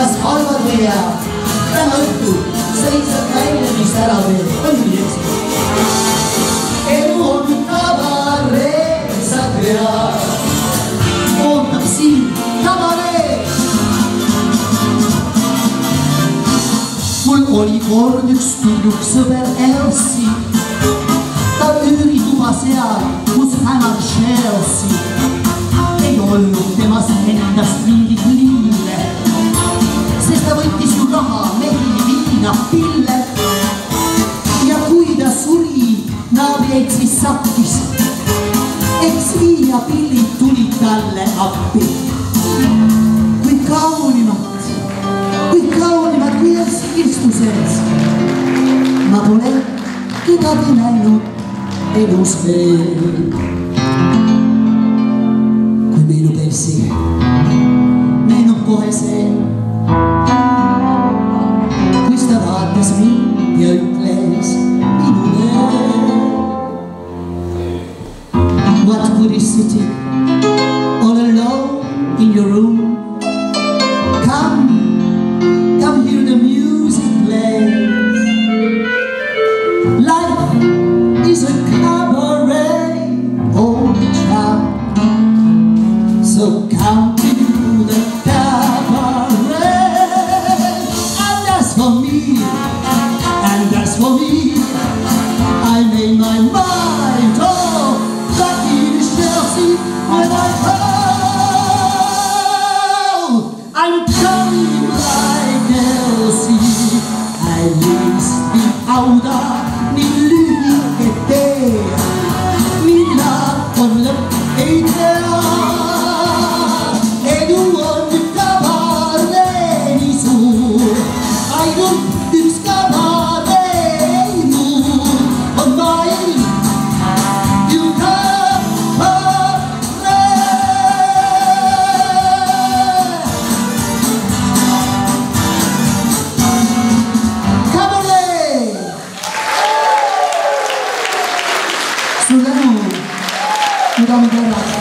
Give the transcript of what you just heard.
kas halvad või head, täna õhtul seisab välja, mis ära teeb, õnni eksib sa tead. ootab sind kabaree. mul oli kord üks tüdruk sõber Elsi. ta üürituba seal, kus täna Chelsea. ei olnud temast endast mingit lille, sest ta võttis ju raha, mehi, viina, pille ja kui ta suri, naabreid siis capelli tuli dalle appe qui cavoli ma qui cavoli ma qui è scritto senso ma volè che da pinello e lo spero. Qui meno persi meno può essere. Questa vatta sminti al Buddhist city, all alone in your room. mercy will I call. I'm coming like Elsie. I. 咱们班。